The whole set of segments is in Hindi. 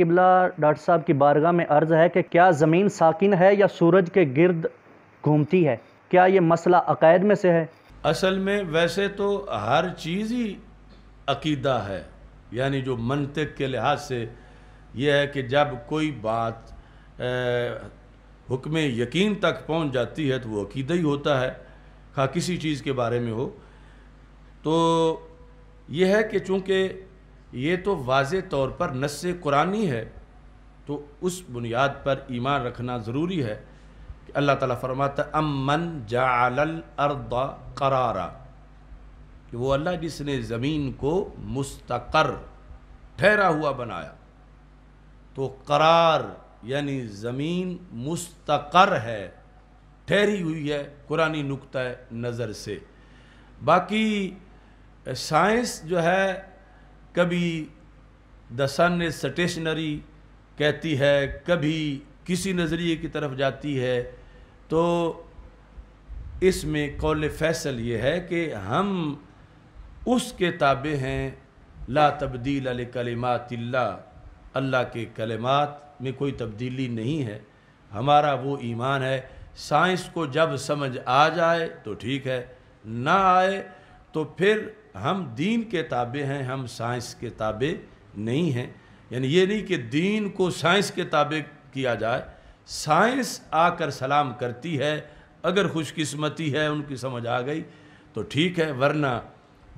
किबला डॉक्टर साहब की बारगाह में अर्ज़ है कि क्या ज़मीन साकिन है या सूरज के गिर्द घूमती है? क्या ये मसला अकायद में से है? असल में वैसे तो हर चीज़ ही अकीदा है, यानी जो मनतक के लिहाज से यह है कि जब कोई बात हुक्म यकीन तक पहुँच जाती है तो वो अकीदा ही होता है, खा किसी चीज़ के बारे में हो। तो यह है कि चूँकि ये तो वाज तौर पर नस कुरानी है तो उस बुनियाद पर ईमान रखना ज़रूरी है। कि अल्लाह ताला फरमाता अमन अर्दा करारा। कि वो अल्लाह जिसने ज़मीन को मुस्तकर, ठहरा हुआ बनाया तो करार यानी ज़मीन मुस्तकर है, ठहरी हुई है कुरानी नुक़ नज़र से। बाकी साइंस जो है कभी द सन इज़ स्टेशनरी कहती है, कभी किसी नज़रिए की तरफ़ जाती है तो इसमें कौल फैसल ये है कि हम उसके ताबे हैं, ला तब्दील अल कलिमात अल्लाह के कलिमात में कोई तब्दीली नहीं है। हमारा वो ईमान है, साइंस को जब समझ आ जाए तो ठीक है, ना आए तो फिर हम दीन के ताबे हैं, हम साइंस के ताबे नहीं हैं। यानी ये नहीं कि दीन को साइंस के ताबे किया जाए। साइंस आकर सलाम करती है, अगर खुशकिस्मती है, उनकी समझ आ गई तो ठीक है, वरना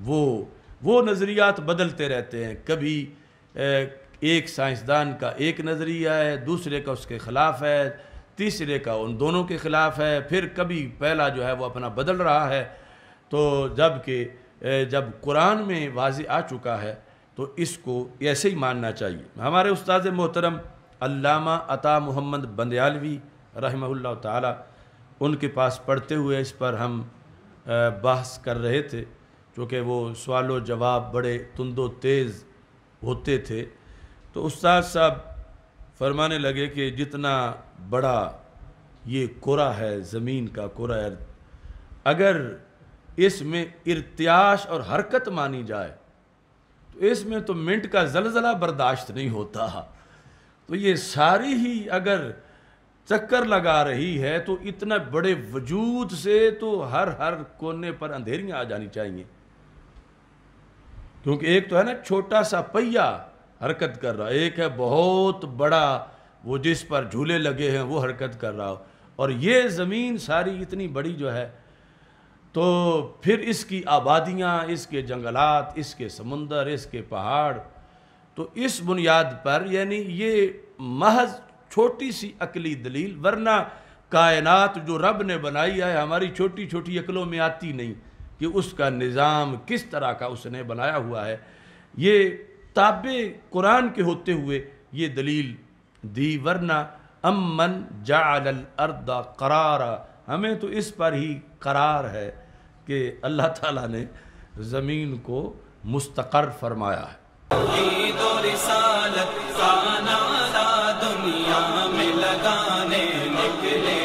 वो वो नज़रियात बदलते रहते हैं। कभी एक साइंसदान का एक नज़रिया है, दूसरे का उसके ख़िलाफ़ है, तीसरे का उन दोनों के ख़िलाफ़ है, फिर कभी पहला जो है वो अपना बदल रहा है। तो जब कि जब कुरान में वाज आ चुका है तो इसको ऐसे ही मानना चाहिए। हमारे उस्ताद मोहतरम अल्लामा अता मोहम्मद बंदयालवी रहमल्ला ताला, उनके पास पढ़ते हुए इस पर हम बहस कर रहे थे चूँकि वो सवाल जवाब बड़े तुंदो तेज़ होते थे। तो उस्ताद साहब फरमाने लगे कि जितना बड़ा ये कोरा है, ज़मीन का कोरा अगर इसमें इर्त्याश और हरकत मानी जाए तो इसमें तो मिनट का जलजला बर्दाश्त नहीं होता। तो ये सारी ही अगर चक्कर लगा रही है तो इतना बड़े वजूद से तो हर हर कोने पर अंधेरियाँ आ जानी चाहिए। क्योंकि एक तो है ना, छोटा सा पहिया हरकत कर रहा, एक है बहुत बड़ा, वो जिस पर झूले लगे हैं, वो हरकत कर रहा हो। और ये ज़मीन सारी इतनी बड़ी जो है तो फिर इसकी आबादियाँ, इसके जंगलात, इसके समंदर, इसके पहाड़ तो इस बुनियाद पर, यानी ये महज छोटी सी अकली दलील, वरना कायनात जो रब ने बनाई है, हमारी छोटी छोटी अकलों में आती नहीं कि उसका निज़ाम किस तरह का उसने बनाया हुआ है। ये ताबे कुरान के होते हुए ये दलील दी, वरना अमन जाल अर्दा करारा, हमें तो इस पर ही करार है। कि अल्लाह ताला ने ज़मीन को मुस्तकर फरमाया है। दुनिया में लगाने निकले।